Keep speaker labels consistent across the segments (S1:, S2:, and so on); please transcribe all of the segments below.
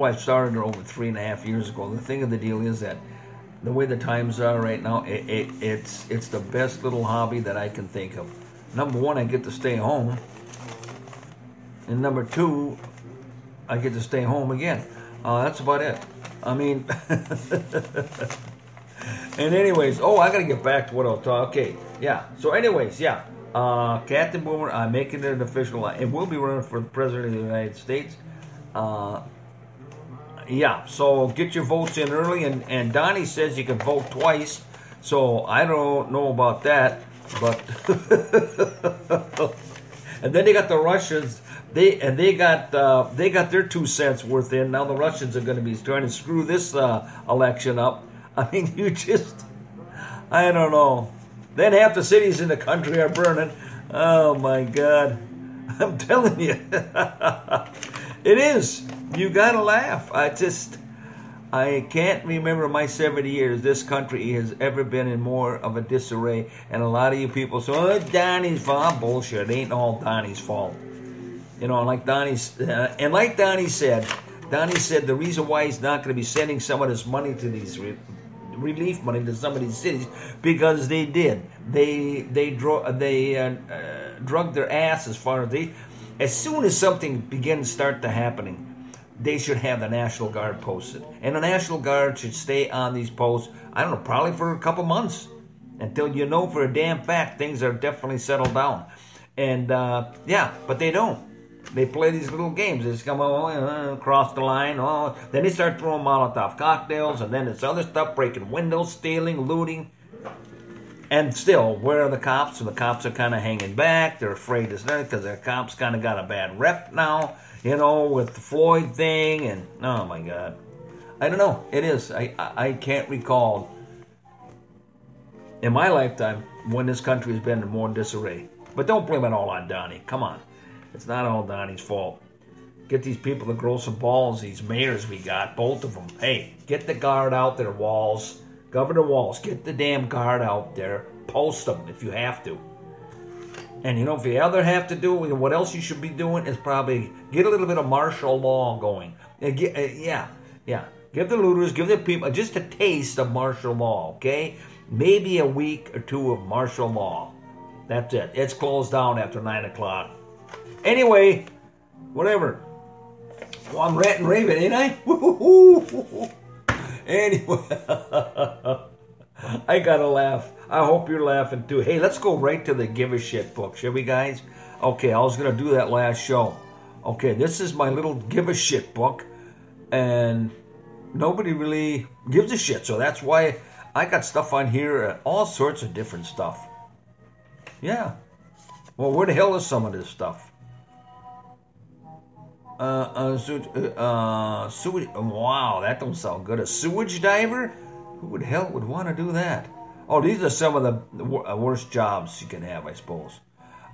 S1: I started over three and a half years ago. The thing of the deal is that the way the times are right now, it, it, it's it's the best little hobby that I can think of. Number one, I get to stay home, and number two, I get to stay home again. Uh, that's about it. I mean, and anyways, oh, I gotta get back to what I was talking. Okay, yeah. So, anyways, yeah. Uh, Captain Boomer, I'm making it an official. It will be running for the president of the United States. Uh, yeah, so get your votes in early, and, and Donnie says you can vote twice. So I don't know about that, but and then they got the Russians. They and they got uh, they got their two cents worth in. Now the Russians are going to be trying to screw this uh, election up. I mean, you just I don't know. Then half the cities in the country are burning. Oh my God! I'm telling you, it is you gotta laugh. I just, I can't remember my 70 years this country has ever been in more of a disarray. And a lot of you people say, oh, it's Donnie's fault. Bullshit. It ain't all Donnie's fault. You know, like Donnie's, uh, and like Donnie said, Donnie said the reason why he's not going to be sending some of this money to these re- relief money to some of these cities because they did. They they draw they uh, uh, drug their ass as far as they. As soon as something begins start to happening, they should have the National Guard posted. And the National Guard should stay on these posts, I don't know, probably for a couple months until you know for a damn fact things are definitely settled down. And uh, yeah, but they don't. They play these little games. They just come oh, uh, across the line. Oh, then they start throwing Molotov cocktails, and then it's other stuff, breaking windows, stealing, looting. And still, where are the cops? And the cops are kind of hanging back. They're afraid to start because the cops kind of got a bad rep now you know, with the Floyd thing, and oh my God, I don't know. It is. I I, can't recall in my lifetime when this country has been in more disarray. But don't blame it all on Donnie. Come on, it's not all Donnie's fault. Get these people to grow some balls. These mayors we got, both of them. Hey, get the guard out there Walz. Governor Walz, get the damn guard out there. Post them if you have to. And you know, if you ever have to do it, what else you should be doing is probably get a little bit of martial law going. Uh, yeah, yeah. Give the looters, give the people just a taste of martial law, okay? Maybe a week or two of martial law. That's it. It's closed down after 9 o'clock. Anyway, whatever. Well, I'm ranting raving, ain't I? anyway. I gotta laugh. I hope you're laughing too. Hey, let's go right to the give a shit book, shall we, guys? Okay, I was gonna do that last show. Okay, this is my little give a shit book, and nobody really gives a shit, so that's why I got stuff on here, uh, all sorts of different stuff. Yeah. Well, where the hell is some of this stuff? Uh, uh, sewage, uh, uh, sewage, wow, that don't sound good. A sewage diver? Who the hell would want to do that? Oh, these are some of the uh, worst jobs you can have, I suppose.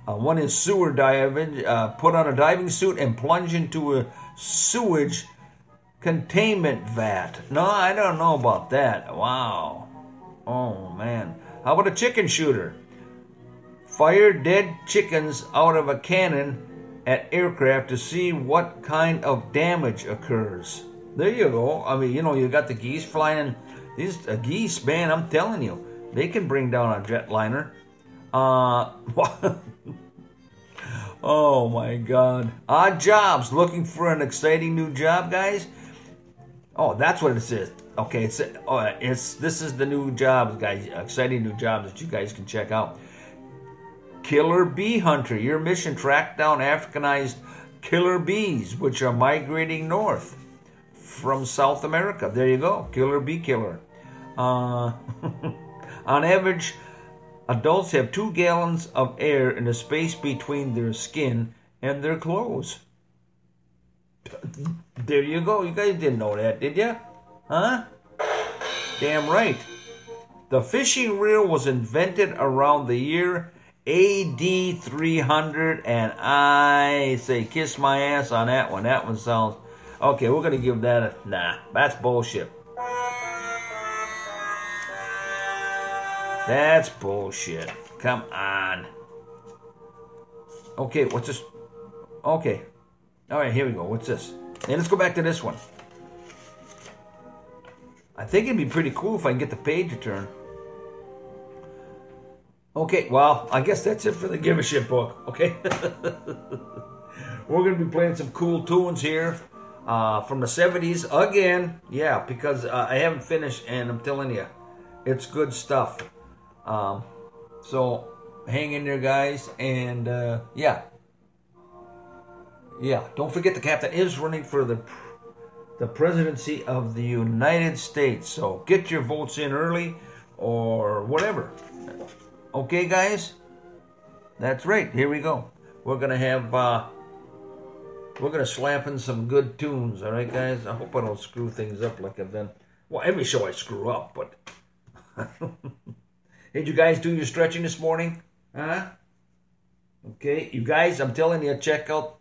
S1: Uh, one is sewer diving. Uh, put on a diving suit and plunge into a sewage containment vat. No, I don't know about that. Wow. Oh, man. How about a chicken shooter? Fire dead chickens out of a cannon at aircraft to see what kind of damage occurs. There you go. I mean, you know, you got the geese flying these uh, geese, man, I'm telling you, they can bring down a jetliner. Uh, oh my God! Odd jobs. Looking for an exciting new job, guys. Oh, that's what it says. Okay, it's oh, it's this is the new jobs, guys. Exciting new jobs that you guys can check out. Killer bee hunter. Your mission: track down Africanized killer bees, which are migrating north from South America. There you go, killer bee killer. Uh, on average, adults have two gallons of air in the space between their skin and their clothes. There you go. You guys didn't know that, did you? Huh? Damn right. The fishing reel was invented around the year AD 300, and I say kiss my ass on that one. That one sounds Okay, we're gonna give that a nah. That's bullshit. That's bullshit. Come on. Okay, what's this? Okay. All right, here we go. What's this? And let's go back to this one. I think it'd be pretty cool if I can get the page to turn. Okay, well, I guess that's it for the Give a Shit book, okay? We're going to be playing some cool tunes here uh, from the 70s again. Yeah, because uh, I haven't finished, and I'm telling you, it's good stuff. Um, so hang in there, guys, and uh, yeah. Yeah, don't forget the captain is running for the the presidency of the United States. So get your votes in early or whatever. Okay, guys? That's right. Here we go. We're going to have, uh, we're going to slap in some good tunes. All right, guys? I hope I don't screw things up like I've done. Well, every show I screw up, but. Did you guys do your stretching this morning? Huh? Okay, you guys, I'm telling you, check out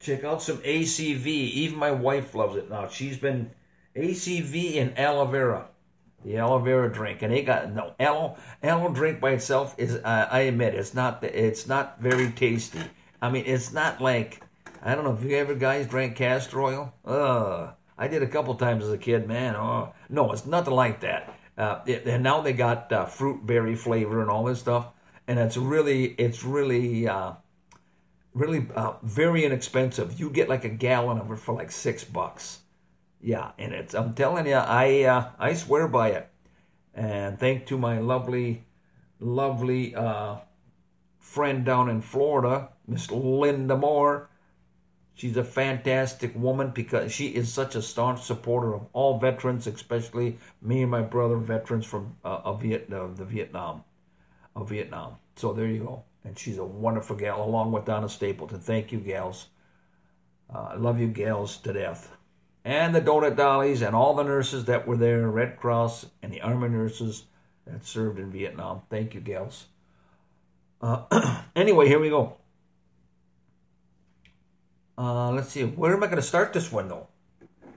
S1: check out some ACV. Even my wife loves it now. She's been ACV and aloe vera the aloe vera drink, and they got no aloe aloe drink by itself is uh, I admit it's not it's not very tasty. I mean it's not like I don't know if you ever guys drank castor oil. Uh, I did a couple times as a kid, man. Oh no, it's nothing like that. Uh, it, and now they got uh, fruit berry flavor and all this stuff, and it's really it's really uh, really uh, very inexpensive. You get like a gallon of it for like six bucks. Yeah, and it's I'm telling you, I uh, I swear by it. And thank to my lovely, lovely uh, friend down in Florida, Miss Linda Moore. She's a fantastic woman because she is such a staunch supporter of all veterans, especially me and my brother, veterans from uh, of Viet, uh, the Vietnam, of Vietnam. So there you go. And she's a wonderful gal, along with Donna Stapleton. Thank you, gals. Uh, I love you, gals, to death and the donut dollies and all the nurses that were there, Red Cross and the Army nurses that served in Vietnam. Thank you, gals. Uh, anyway, here we go. Uh, let's see. Where am I going to start this one, though?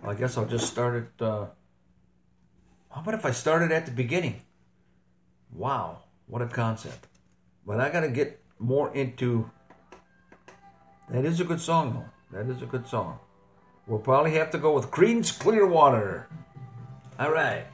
S1: I guess I'll just start it. Uh, how about if I started at the beginning? Wow, what a concept. But I got to get more into. That is a good song, though. That is a good song. We'll probably have to go with Creedence Clearwater. All right.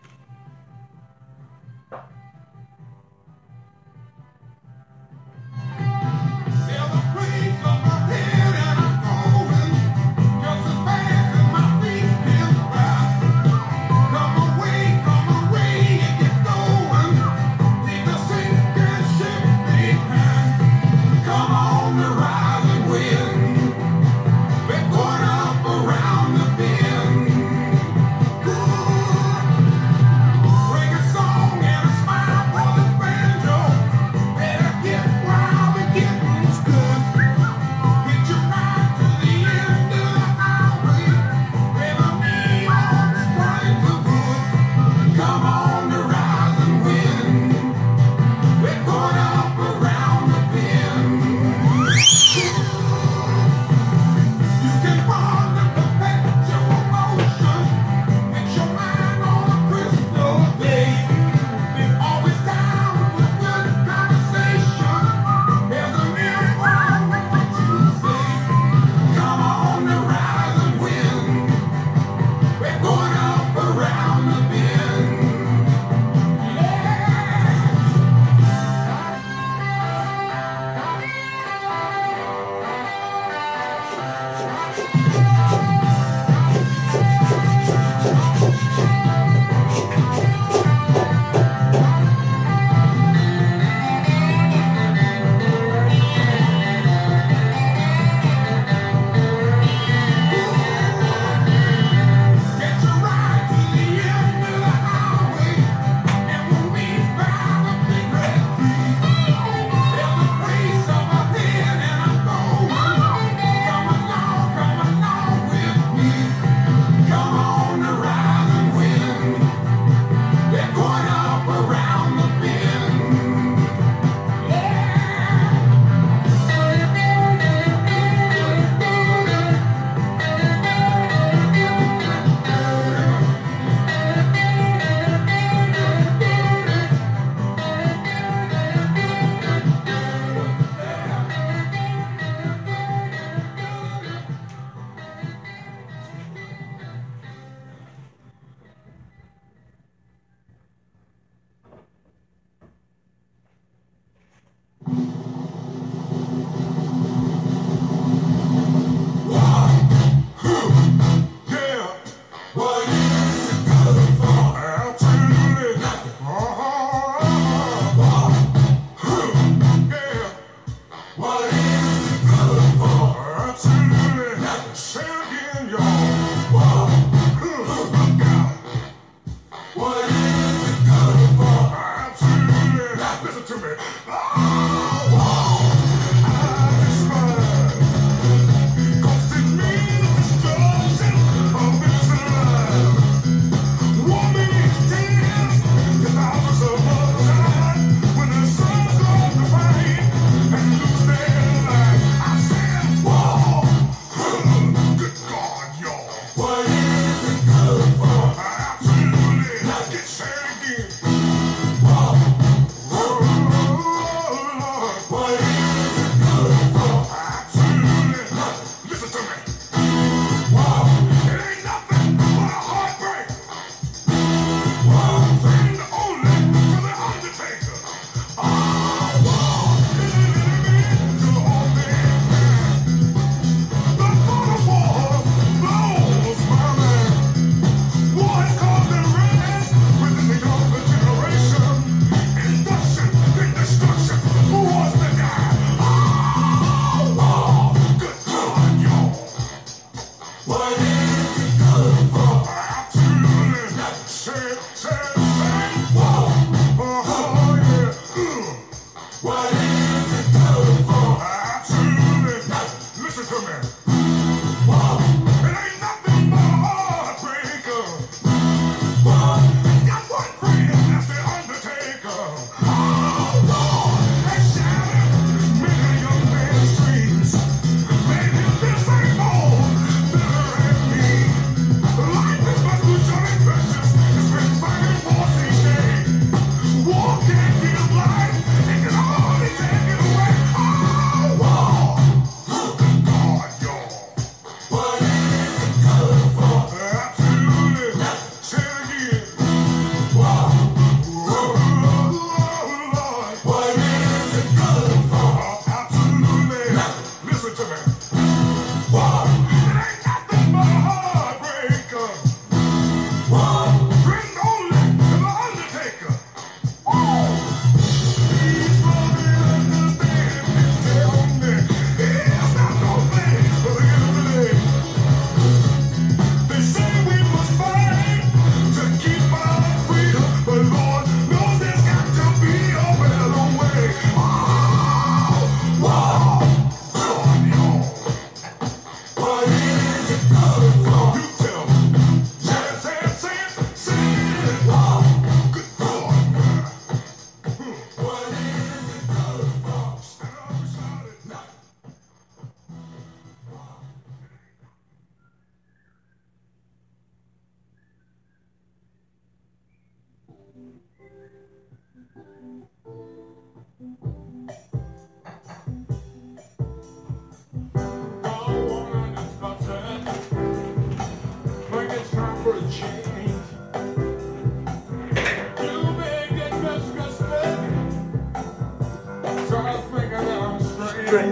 S2: Some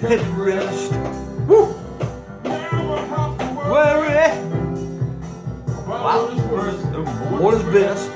S1: Head rest. Woo!
S2: worry.
S1: Wow.
S2: What is
S1: best?